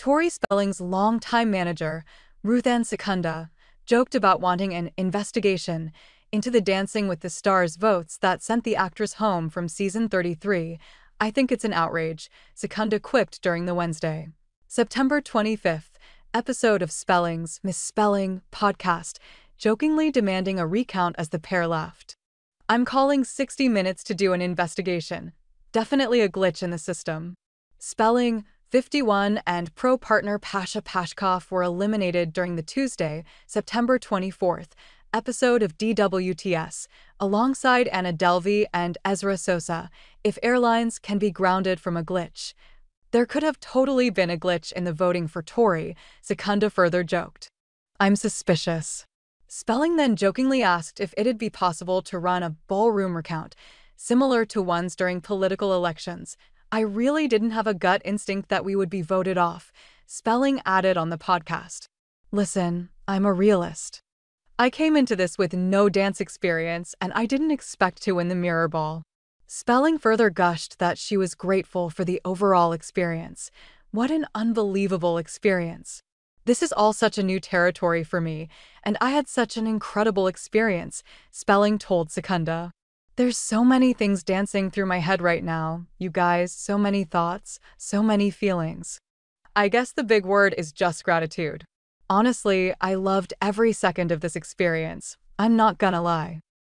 Tori Spelling's longtime manager, Ruthanne Secunda, joked about wanting an investigation into the Dancing with the Stars votes that sent the actress home from season 33. I think it's an outrage, Secunda quipped during the Wednesday. September 25th episode of Spelling's Miss Spelling podcast, jokingly demanding a recount as the pair left. I'm calling 60 Minutes to do an investigation. Definitely a glitch in the system. Spelling, 51 and pro partner Pasha Pashkov were eliminated during the Tuesday, September 24th episode of DWTS, alongside Anna Delvey and Ezra Sosa, if airlines can be grounded from a glitch. There could have totally been a glitch in the voting for Tori, Secunda further joked. I'm suspicious. Spelling then jokingly asked if it'd be possible to run a ballroom recount, similar to ones during political elections, I really didn't have a gut instinct that we would be voted off, Spelling added on the podcast. Listen, I'm a realist. I came into this with no dance experience, and I didn't expect to win the mirror ball. Spelling further gushed that she was grateful for the overall experience. What an unbelievable experience. This is all such a new territory for me, and I had such an incredible experience, Spelling told Secunda. There's so many things dancing through my head right now, you guys, so many thoughts, so many feelings. I guess the big word is just gratitude. Honestly, I loved every second of this experience. I'm not gonna lie.